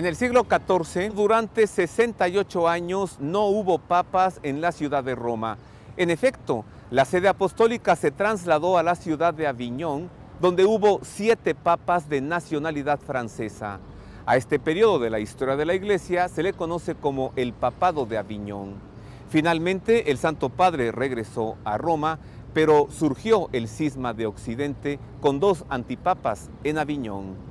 En el siglo XIV, durante 68 años, no hubo papas en la ciudad de Roma. En efecto, la sede apostólica se trasladó a la ciudad de Aviñón, donde hubo siete papas de nacionalidad francesa. A este periodo de la historia de la Iglesia se le conoce como el Papado de Aviñón. Finalmente, el Santo Padre regresó a Roma, pero surgió el cisma de Occidente con dos antipapas en Aviñón.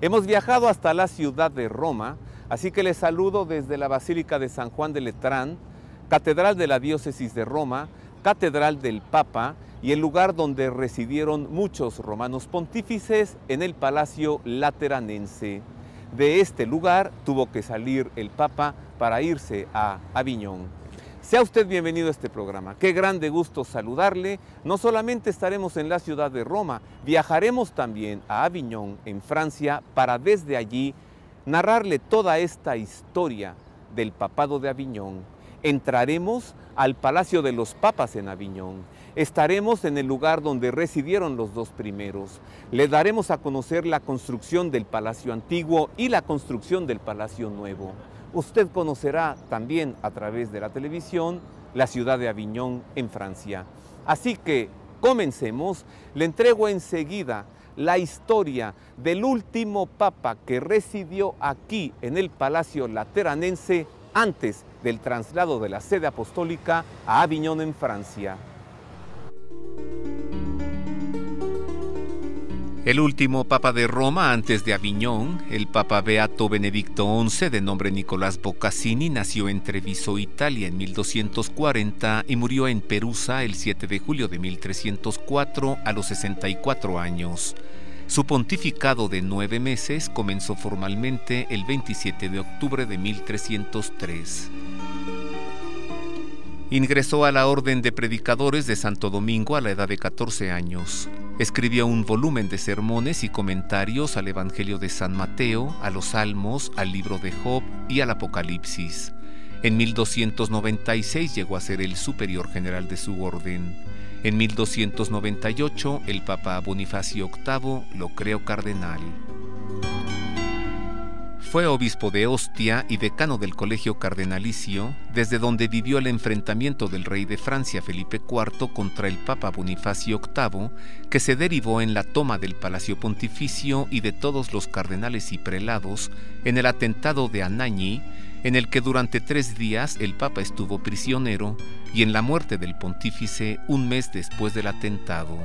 Hemos viajado hasta la ciudad de Roma, así que les saludo desde la Basílica de San Juan de Letrán, Catedral de la Diócesis de Roma, Catedral del Papa y el lugar donde residieron muchos romanos pontífices en el Palacio Lateranense. De este lugar tuvo que salir el Papa para irse a Aviñón. Sea usted bienvenido a este programa. Qué grande gusto saludarle. No solamente estaremos en la ciudad de Roma, viajaremos también a Aviñón, en Francia, para desde allí narrarle toda esta historia del papado de Aviñón. Entraremos al Palacio de los Papas en Aviñón. Estaremos en el lugar donde residieron los dos primeros. Le daremos a conocer la construcción del Palacio Antiguo y la construcción del Palacio Nuevo usted conocerá también a través de la televisión la ciudad de Aviñón en Francia. Así que comencemos, le entrego enseguida la historia del último papa que residió aquí en el Palacio Lateranense antes del traslado de la sede apostólica a Aviñón en Francia. El último papa de Roma antes de Aviñón, el papa Beato Benedicto XI, de nombre Nicolás Boccassini, nació en Treviso, Italia, en 1240 y murió en Perusa el 7 de julio de 1304 a los 64 años. Su pontificado de nueve meses comenzó formalmente el 27 de octubre de 1303. Ingresó a la Orden de Predicadores de Santo Domingo a la edad de 14 años. Escribió un volumen de sermones y comentarios al Evangelio de San Mateo, a los Salmos, al libro de Job y al Apocalipsis. En 1296 llegó a ser el superior general de su orden. En 1298 el Papa Bonifacio VIII lo creó cardenal. Fue obispo de Ostia y decano del Colegio Cardenalicio, desde donde vivió el enfrentamiento del rey de Francia Felipe IV contra el Papa Bonifacio VIII, que se derivó en la toma del Palacio Pontificio y de todos los cardenales y prelados en el atentado de Anagni, en el que durante tres días el Papa estuvo prisionero, y en la muerte del pontífice un mes después del atentado.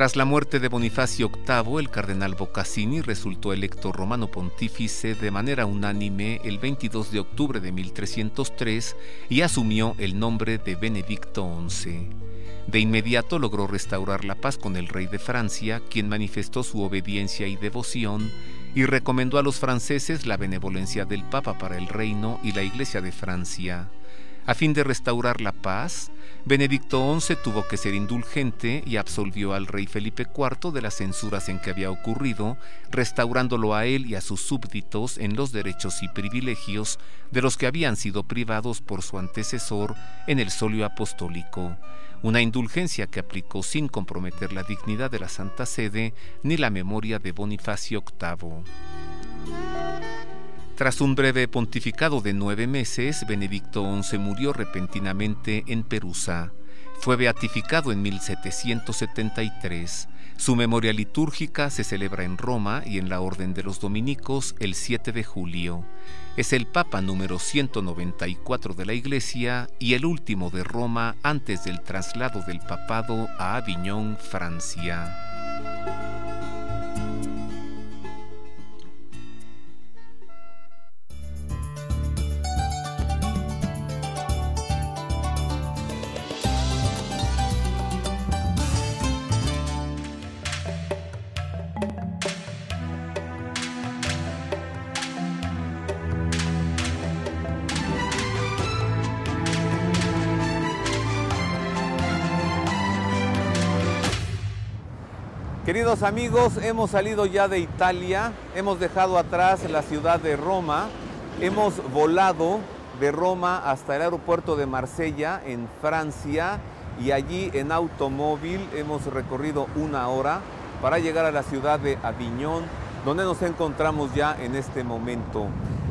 Tras la muerte de Bonifacio VIII, el cardenal Boccassini resultó electo romano pontífice de manera unánime el 22 de octubre de 1303 y asumió el nombre de Benedicto XI. De inmediato logró restaurar la paz con el rey de Francia, quien manifestó su obediencia y devoción y recomendó a los franceses la benevolencia del Papa para el reino y la Iglesia de Francia. A fin de restaurar la paz, Benedicto XI tuvo que ser indulgente y absolvió al rey Felipe IV de las censuras en que había ocurrido, restaurándolo a él y a sus súbditos en los derechos y privilegios de los que habían sido privados por su antecesor en el solio apostólico, una indulgencia que aplicó sin comprometer la dignidad de la Santa Sede ni la memoria de Bonifacio VIII. Tras un breve pontificado de nueve meses, Benedicto XI murió repentinamente en Perusa. Fue beatificado en 1773. Su memoria litúrgica se celebra en Roma y en la Orden de los Dominicos el 7 de julio. Es el Papa número 194 de la Iglesia y el último de Roma antes del traslado del papado a Aviñón, Francia. Queridos amigos, hemos salido ya de Italia, hemos dejado atrás la ciudad de Roma, hemos volado de Roma hasta el aeropuerto de Marsella en Francia y allí en automóvil hemos recorrido una hora para llegar a la ciudad de Aviñón, donde nos encontramos ya en este momento.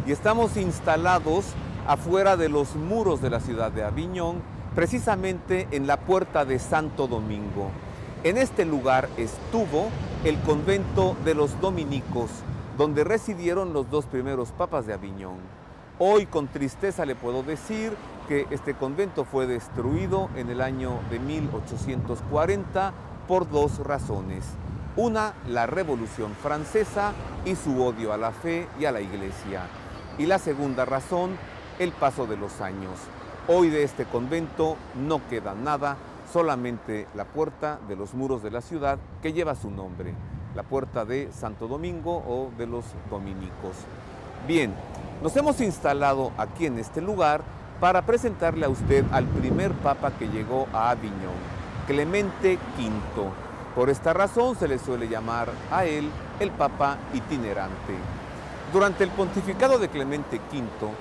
Y estamos instalados afuera de los muros de la ciudad de Aviñón, precisamente en la puerta de Santo Domingo. En este lugar estuvo el convento de los dominicos, donde residieron los dos primeros papas de Aviñón. Hoy con tristeza le puedo decir que este convento fue destruido en el año de 1840 por dos razones. Una, la Revolución Francesa y su odio a la fe y a la iglesia. Y la segunda razón, el paso de los años. Hoy de este convento no queda nada, solamente la puerta de los muros de la ciudad que lleva su nombre, la puerta de Santo Domingo o de los dominicos. Bien, nos hemos instalado aquí en este lugar para presentarle a usted al primer papa que llegó a Aviñón, Clemente V. Por esta razón se le suele llamar a él el papa itinerante. Durante el pontificado de Clemente V,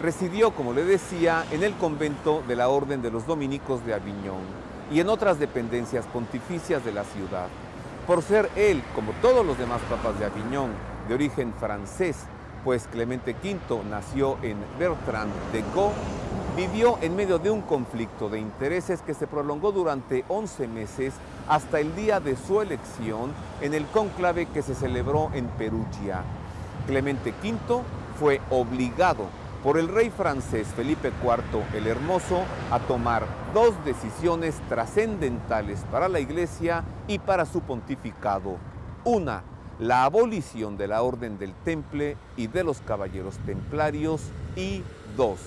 residió, como le decía, en el convento de la Orden de los Dominicos de Aviñón y en otras dependencias pontificias de la ciudad. Por ser él, como todos los demás papas de Aviñón, de origen francés, pues Clemente V nació en Bertrand de Gaulle, vivió en medio de un conflicto de intereses que se prolongó durante 11 meses hasta el día de su elección en el cónclave que se celebró en Perugia. Clemente V fue obligado por el rey francés Felipe IV el Hermoso a tomar dos decisiones trascendentales para la Iglesia y para su pontificado. Una, la abolición de la Orden del Temple y de los Caballeros Templarios y dos,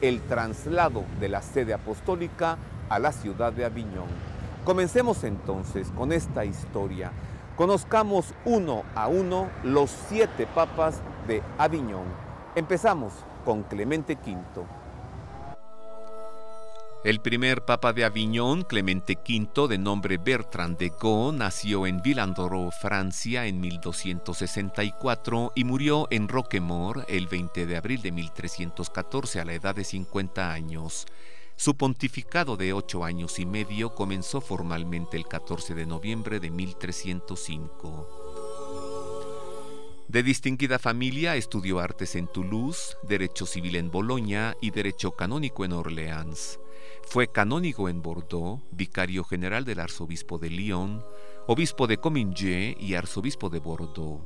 el traslado de la sede apostólica a la ciudad de Aviñón. Comencemos entonces con esta historia. Conozcamos uno a uno los siete papas de Aviñón. Empezamos con Clemente V. El primer papa de Aviñón, Clemente V, de nombre Bertrand de Gaulle, nació en Villandoro, Francia, en 1264 y murió en Roquemort el 20 de abril de 1314 a la edad de 50 años. Su pontificado de ocho años y medio comenzó formalmente el 14 de noviembre de 1305. De distinguida familia, estudió artes en Toulouse, derecho civil en Boloña y derecho canónico en Orleans. Fue canónigo en Bordeaux, vicario general del arzobispo de Lyon, obispo de Comminges y arzobispo de Bordeaux.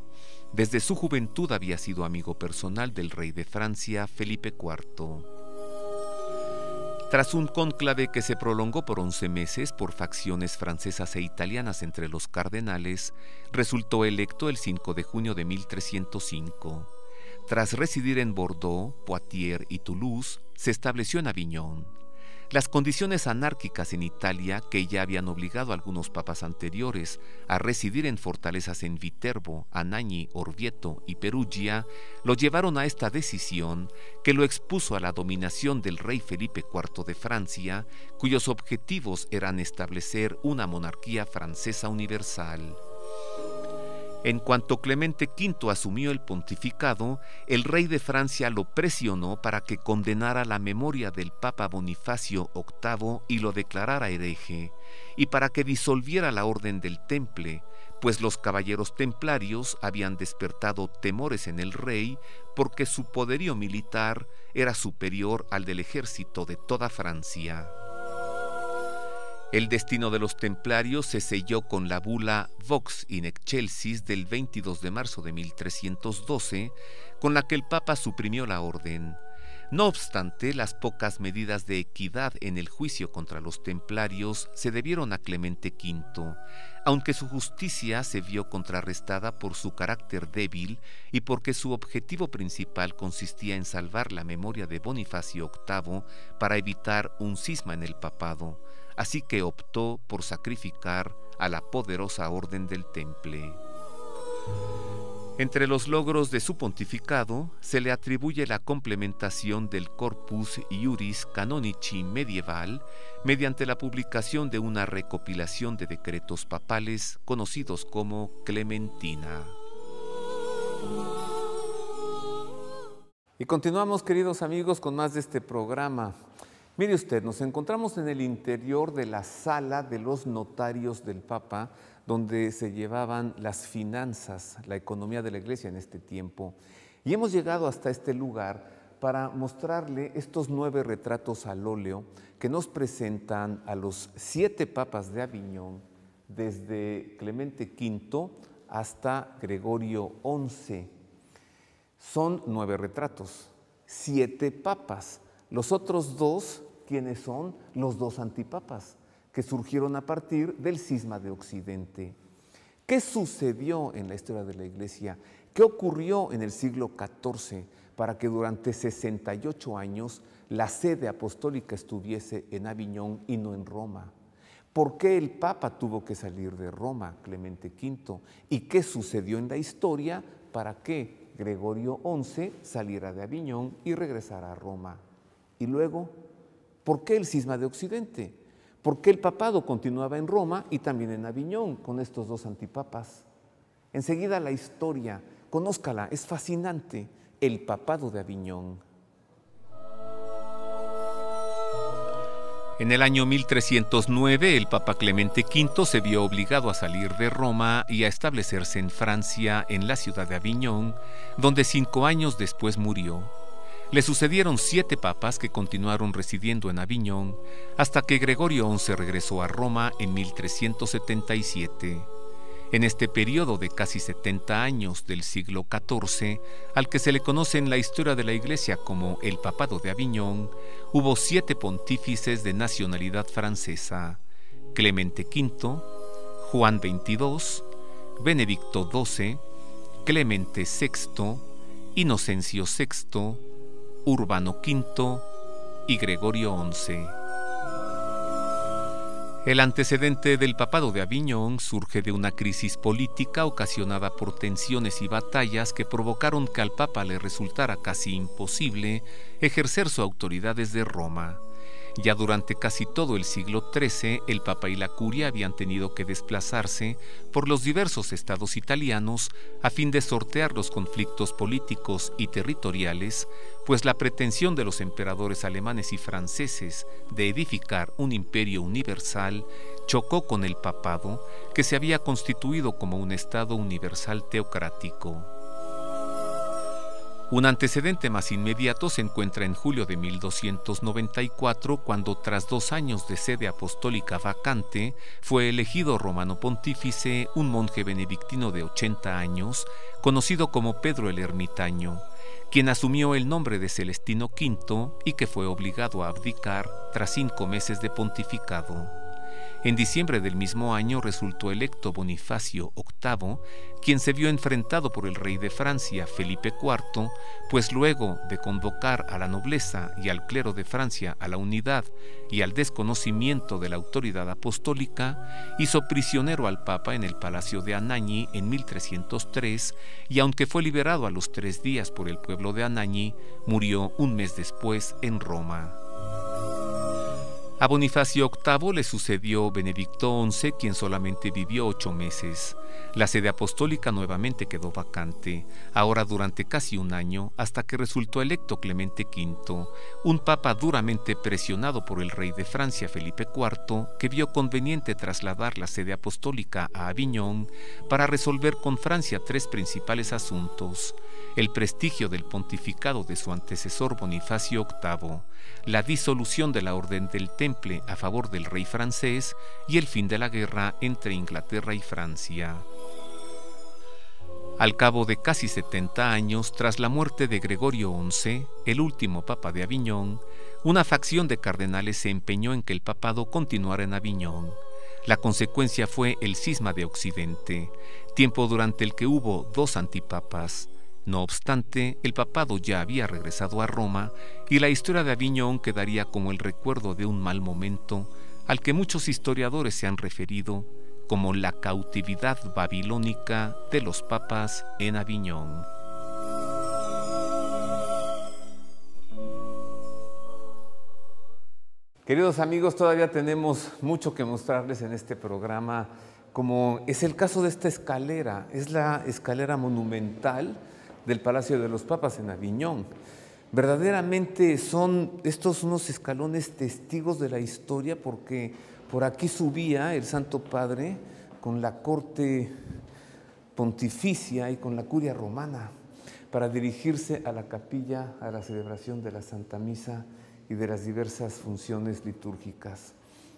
Desde su juventud había sido amigo personal del rey de Francia, Felipe IV. Tras un cónclave que se prolongó por 11 meses por facciones francesas e italianas entre los cardenales, resultó electo el 5 de junio de 1305. Tras residir en Bordeaux, Poitiers y Toulouse, se estableció en Aviñón. Las condiciones anárquicas en Italia, que ya habían obligado a algunos papas anteriores a residir en fortalezas en Viterbo, Anagni, Orvieto y Perugia, lo llevaron a esta decisión que lo expuso a la dominación del rey Felipe IV de Francia, cuyos objetivos eran establecer una monarquía francesa universal. En cuanto Clemente V asumió el pontificado, el rey de Francia lo presionó para que condenara la memoria del Papa Bonifacio VIII y lo declarara hereje, y para que disolviera la orden del Temple, pues los caballeros templarios habían despertado temores en el rey porque su poderío militar era superior al del ejército de toda Francia. El destino de los templarios se selló con la bula Vox in Excelsis del 22 de marzo de 1312, con la que el Papa suprimió la orden. No obstante, las pocas medidas de equidad en el juicio contra los templarios se debieron a Clemente V, aunque su justicia se vio contrarrestada por su carácter débil y porque su objetivo principal consistía en salvar la memoria de Bonifacio VIII para evitar un cisma en el papado así que optó por sacrificar a la poderosa orden del Temple. Entre los logros de su pontificado se le atribuye la complementación del Corpus Iuris Canonici medieval mediante la publicación de una recopilación de decretos papales conocidos como Clementina. Y continuamos, queridos amigos, con más de este programa. Mire usted, nos encontramos en el interior de la sala de los notarios del Papa, donde se llevaban las finanzas, la economía de la iglesia en este tiempo. Y hemos llegado hasta este lugar para mostrarle estos nueve retratos al óleo que nos presentan a los siete papas de Aviñón, desde Clemente V hasta Gregorio XI. Son nueve retratos, siete papas. Los otros dos quienes son los dos antipapas que surgieron a partir del cisma de Occidente. ¿Qué sucedió en la historia de la Iglesia? ¿Qué ocurrió en el siglo XIV para que durante 68 años la sede apostólica estuviese en Aviñón y no en Roma? ¿Por qué el Papa tuvo que salir de Roma, Clemente V? ¿Y qué sucedió en la historia para que Gregorio XI saliera de Aviñón y regresara a Roma? Y luego, ¿Por qué el cisma de Occidente? ¿Por qué el papado continuaba en Roma y también en Aviñón con estos dos antipapas? Enseguida la historia, conózcala, es fascinante, el papado de Aviñón. En el año 1309 el Papa Clemente V se vio obligado a salir de Roma y a establecerse en Francia, en la ciudad de Aviñón, donde cinco años después murió. Le sucedieron siete papas que continuaron residiendo en Aviñón hasta que Gregorio XI regresó a Roma en 1377. En este periodo de casi 70 años del siglo XIV, al que se le conoce en la historia de la Iglesia como el Papado de Aviñón, hubo siete pontífices de nacionalidad francesa, Clemente V, Juan XXII, Benedicto XII, Clemente VI, Inocencio VI, Urbano V y Gregorio XI. El antecedente del papado de Aviñón surge de una crisis política ocasionada por tensiones y batallas que provocaron que al Papa le resultara casi imposible ejercer su autoridad desde Roma. Ya durante casi todo el siglo XIII, el Papa y la Curia habían tenido que desplazarse por los diversos estados italianos a fin de sortear los conflictos políticos y territoriales, pues la pretensión de los emperadores alemanes y franceses de edificar un imperio universal chocó con el papado, que se había constituido como un Estado universal teocrático. Un antecedente más inmediato se encuentra en julio de 1294, cuando tras dos años de sede apostólica vacante, fue elegido romano pontífice un monje benedictino de 80 años, conocido como Pedro el Ermitaño, quien asumió el nombre de Celestino V y que fue obligado a abdicar tras cinco meses de pontificado. En diciembre del mismo año resultó electo Bonifacio VIII, quien se vio enfrentado por el rey de Francia, Felipe IV, pues luego de convocar a la nobleza y al clero de Francia a la unidad y al desconocimiento de la autoridad apostólica, hizo prisionero al Papa en el Palacio de Anagni en 1303 y aunque fue liberado a los tres días por el pueblo de Anagni, murió un mes después en Roma. A Bonifacio VIII le sucedió Benedicto XI, quien solamente vivió ocho meses. La sede apostólica nuevamente quedó vacante, ahora durante casi un año, hasta que resultó electo Clemente V, un papa duramente presionado por el rey de Francia Felipe IV, que vio conveniente trasladar la sede apostólica a Aviñón para resolver con Francia tres principales asuntos el prestigio del pontificado de su antecesor Bonifacio VIII, la disolución de la Orden del Temple a favor del rey francés y el fin de la guerra entre Inglaterra y Francia. Al cabo de casi 70 años tras la muerte de Gregorio XI, el último papa de Aviñón, una facción de cardenales se empeñó en que el papado continuara en Aviñón. La consecuencia fue el cisma de Occidente, tiempo durante el que hubo dos antipapas, no obstante, el papado ya había regresado a Roma y la historia de Aviñón quedaría como el recuerdo de un mal momento al que muchos historiadores se han referido como la cautividad babilónica de los papas en Aviñón. Queridos amigos, todavía tenemos mucho que mostrarles en este programa, como es el caso de esta escalera, es la escalera monumental del Palacio de los Papas en Aviñón. Verdaderamente son estos unos escalones testigos de la historia porque por aquí subía el Santo Padre con la corte pontificia y con la curia romana para dirigirse a la capilla a la celebración de la Santa Misa y de las diversas funciones litúrgicas.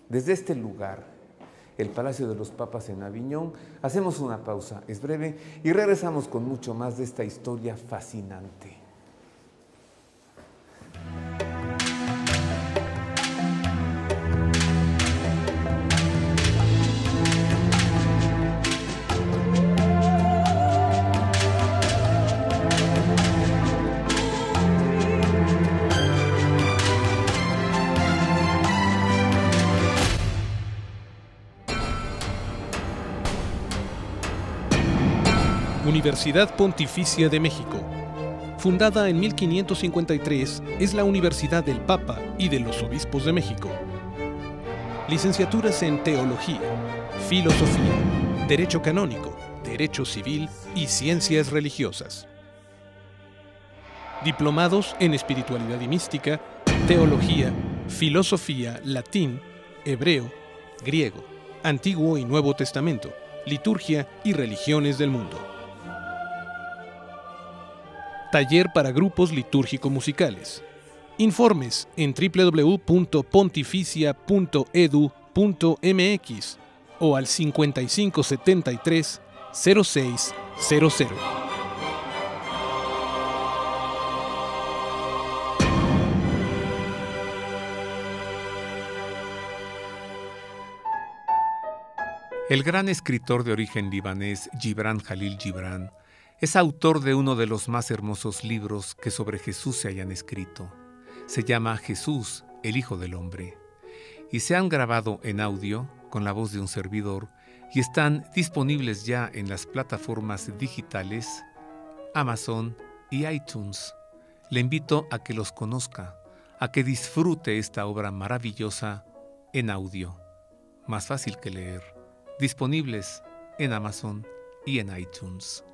Desde este lugar, el Palacio de los Papas en Aviñón, hacemos una pausa, es breve, y regresamos con mucho más de esta historia fascinante. Universidad Pontificia de México. Fundada en 1553, es la Universidad del Papa y de los Obispos de México. Licenciaturas en Teología, Filosofía, Derecho Canónico, Derecho Civil y Ciencias Religiosas. Diplomados en Espiritualidad y Mística, Teología, Filosofía, Latín, Hebreo, Griego, Antiguo y Nuevo Testamento, Liturgia y Religiones del Mundo. Taller para grupos litúrgico-musicales. Informes en www.pontificia.edu.mx o al 5573 0600. El gran escritor de origen libanés Gibran Jalil Gibran es autor de uno de los más hermosos libros que sobre Jesús se hayan escrito. Se llama Jesús, el Hijo del Hombre, y se han grabado en audio con la voz de un servidor y están disponibles ya en las plataformas digitales Amazon y iTunes. Le invito a que los conozca, a que disfrute esta obra maravillosa en audio, más fácil que leer, disponibles en Amazon y en iTunes.